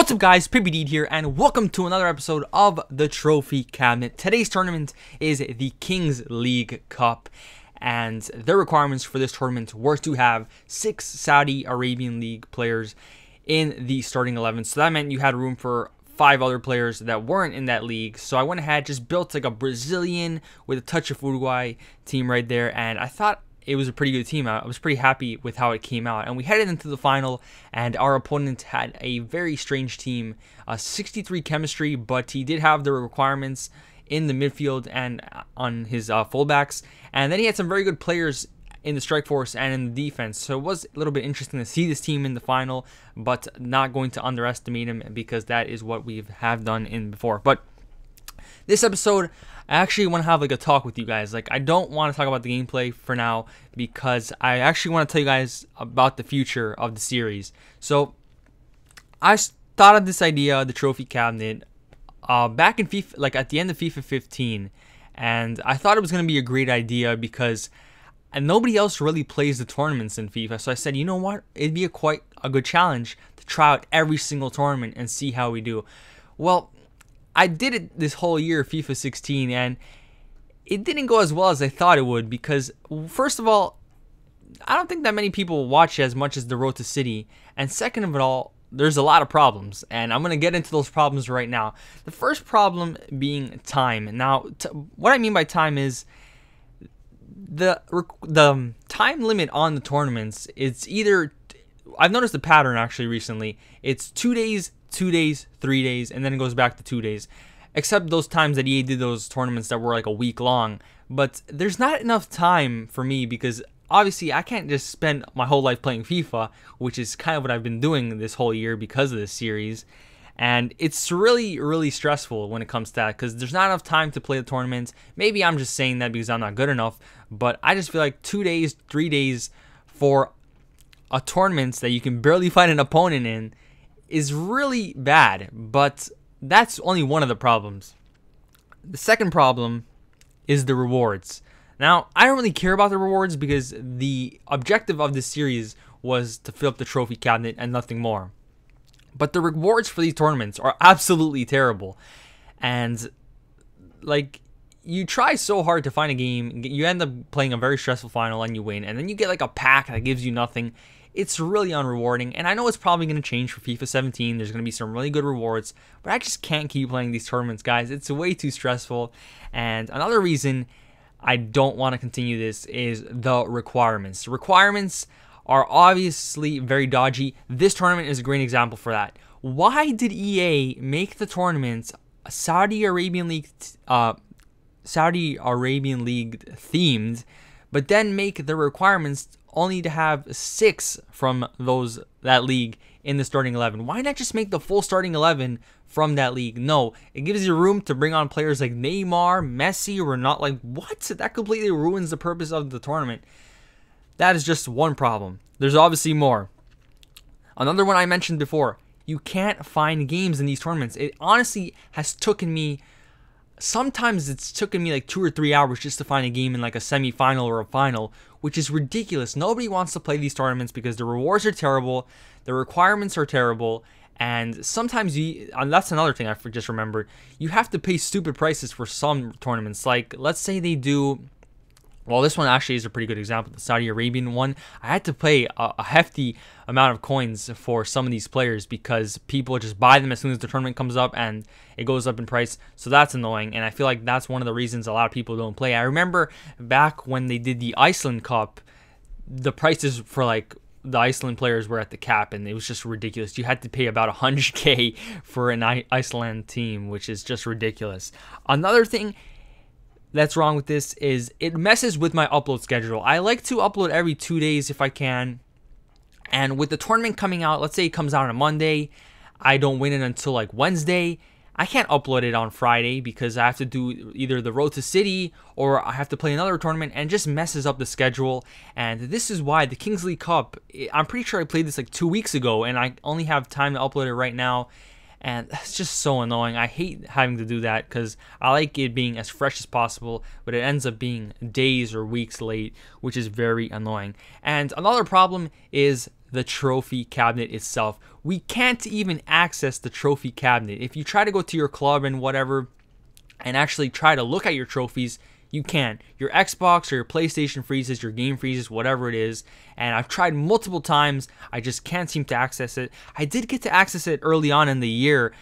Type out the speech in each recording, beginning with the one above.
What's up guys, Pipideed here, and welcome to another episode of the Trophy Cabinet. Today's tournament is the Kings League Cup, and the requirements for this tournament were to have six Saudi Arabian League players in the starting 11. So that meant you had room for five other players that weren't in that league. So I went ahead, just built like a Brazilian with a touch of Uruguay team right there, and I thought it was a pretty good team. I was pretty happy with how it came out. And we headed into the final, and our opponent had a very strange team. Uh, 63 chemistry, but he did have the requirements in the midfield and on his uh, fullbacks. And then he had some very good players in the strike force and in the defense. So it was a little bit interesting to see this team in the final, but not going to underestimate him because that is what we have done in before. But this episode, I actually want to have like a talk with you guys. Like, I don't want to talk about the gameplay for now because I actually want to tell you guys about the future of the series. So, I thought of this idea, the trophy cabinet, uh, back in FIFA, like at the end of FIFA 15, and I thought it was going to be a great idea because and nobody else really plays the tournaments in FIFA. So I said, you know what? It'd be a quite a good challenge to try out every single tournament and see how we do. Well, I did it this whole year, FIFA 16, and it didn't go as well as I thought it would because, first of all, I don't think that many people watch it as much as the Road to City, and second of all, there's a lot of problems, and I'm going to get into those problems right now. The first problem being time. Now, what I mean by time is the the um, time limit on the tournaments. It's either I've noticed a pattern actually recently. It's two days, two days, three days, and then it goes back to two days. Except those times that EA did those tournaments that were like a week long. But there's not enough time for me because obviously I can't just spend my whole life playing FIFA, which is kind of what I've been doing this whole year because of this series. And it's really, really stressful when it comes to that because there's not enough time to play the tournaments. Maybe I'm just saying that because I'm not good enough, but I just feel like two days, three days for a tournament that you can barely find an opponent in is really bad, but that's only one of the problems. The second problem is the rewards. Now, I don't really care about the rewards because the objective of this series was to fill up the trophy cabinet and nothing more. But the rewards for these tournaments are absolutely terrible. And like you try so hard to find a game, you end up playing a very stressful final and you win, and then you get like a pack that gives you nothing it's really unrewarding. And I know it's probably going to change for FIFA 17. There's going to be some really good rewards, but I just can't keep playing these tournaments, guys. It's way too stressful. And another reason I don't want to continue this is the requirements. Requirements are obviously very dodgy. This tournament is a great example for that. Why did EA make the tournaments Saudi Arabian League, uh, Saudi Arabian League themed, but then make the requirements only to have six from those that league in the starting 11. Why not just make the full starting 11 from that league? No, it gives you room to bring on players like Neymar, Messi, or not like what? That completely ruins the purpose of the tournament. That is just one problem. There's obviously more. Another one I mentioned before, you can't find games in these tournaments. It honestly has taken me sometimes it's taken me like two or three hours just to find a game in like a semi-final or a final, which is ridiculous. Nobody wants to play these tournaments because the rewards are terrible, the requirements are terrible, and sometimes you and that's another thing I just remembered. You have to pay stupid prices for some tournaments. Like let's say they do well, this one actually is a pretty good example. The Saudi Arabian one, I had to pay a, a, hefty amount of coins for some of these players because people just buy them as soon as the tournament comes up and it goes up in price. So that's annoying, and I feel like that's one of the reasons a lot of people don't play. I remember back when they did the Iceland Cup, the prices for like the Iceland players were at the cap, and it was just ridiculous. You had to pay about 100k for an Iceland team, which is just ridiculous. Another thing that's wrong with this is it messes with my upload schedule. I like to upload every two days if I can. And with the tournament coming out, let's say it comes out on a Monday, I don't win it until like Wednesday. I can't upload it on Friday because I have to do either the Road to City or I have to play another tournament and just messes up the schedule. And this is why the Kings League Cup, eh, I'm pretty sure I played this like two weeks ago and I only have time to upload it right now and it's just so annoying. I hate having to do that because I like it being as fresh as possible, but it ends up being days or weeks late, which is very annoying. And another problem is the trophy cabinet itself. We can't even access the trophy cabinet. If you try to go to your club and whatever and actually try to look at your trophies, you can't. Your Xbox or your PlayStation freezes, your game freezes, whatever it is. And I've tried multiple times. I just can't seem to access it. I did get to access it early on in the year,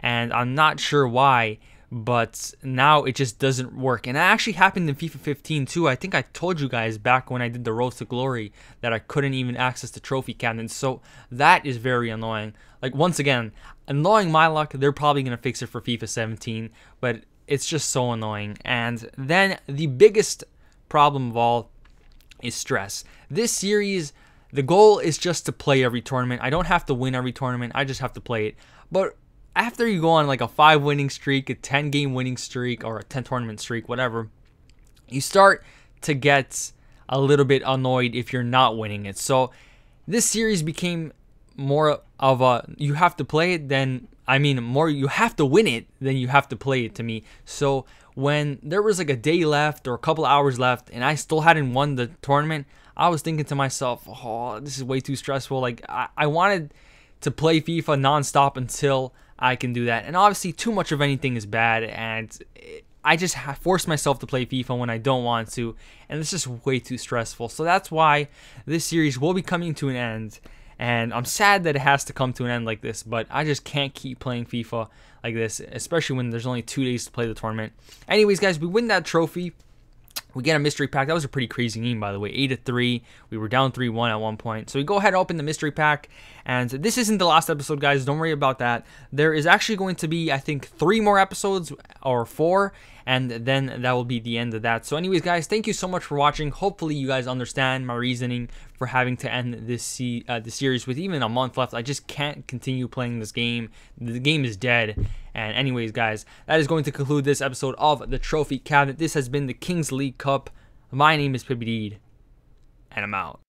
and I'm not sure why but now it just doesn't work. And it actually happened in FIFA 15 too. I think I told you guys back when I did the Road to Glory that I couldn't even access the trophy cabinet. So that is very annoying. Like once again, annoying my luck, they're probably gonna fix it for FIFA 17, but it's just so annoying. And then the biggest problem of all is stress. This series, the goal is just to play every tournament. I don't have to win every tournament. I just have to play it. But after you go on like a five winning streak, a 10 game winning streak, or a 10 tournament streak, whatever, you start to get a little bit annoyed if you're not winning it. So this series became more of a you have to play it then I mean more you have to win it than you have to play it to me. So when there was like a day left or a couple hours left and I still hadn't won the tournament, I was thinking to myself, oh, this is way too stressful. Like I, I wanted to play FIFA nonstop until I can do that. And obviously, too much of anything is bad, and I just force myself to play FIFA when I don't want to, and it's just way too stressful. So that's why this series will be coming to an end. And I'm sad that it has to come to an end like this, but I just can't keep playing FIFA like this, especially when there's only two days to play the tournament. Anyways, guys, we win that trophy. We get a mystery pack. That was a pretty crazy game, by the way. 8 to 3. We were down 3 1 at one point. So we go ahead and open the mystery pack. And this isn't the last episode, guys. Don't worry about that. There is actually going to be, I think, three more episodes or four and then that will be the end of that. So anyways, guys, thank you so much for watching. Hopefully you guys understand my reasoning for having to end this uh, the series with even a month left. I just can't continue playing this game. The game is dead. And anyways, guys, that is going to conclude this episode of the Trophy Cabinet. This has been the Kings League Cup. My name is Pipideed, and I'm out.